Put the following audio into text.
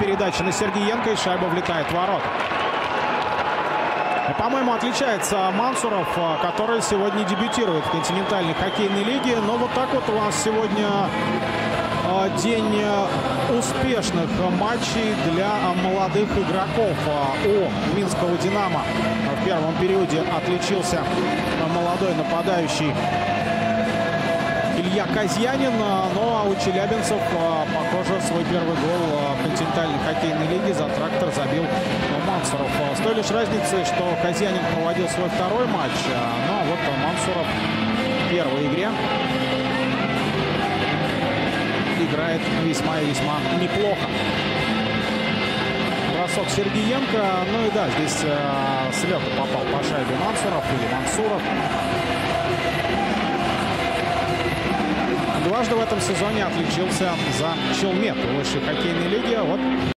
передача на Сергеенко, и шайба влетает в ворота. И, по-моему, отличается Мансуров, который сегодня дебютирует в континентальной хоккейной лиге. Но вот так вот у нас сегодня день успешных матчей для молодых игроков. У Минского «Динамо» в первом периоде отличился молодой нападающий Илья Казьянин. Ну а у челябинцев, похоже, свой первый гол в континентальной хоккейной лиге за трактор забил Мансуров. С той лишь разницей, что Казьянин проводил свой второй матч. Ну а вот Мансуров в первой игре играет весьма и весьма неплохо. Бросок Сергеенко. Ну и да, здесь э, с лета попал по шайбе Мансуров или Мансуров. Дважды в этом сезоне отличился за Челмет высшей хоккейной лиге. Вот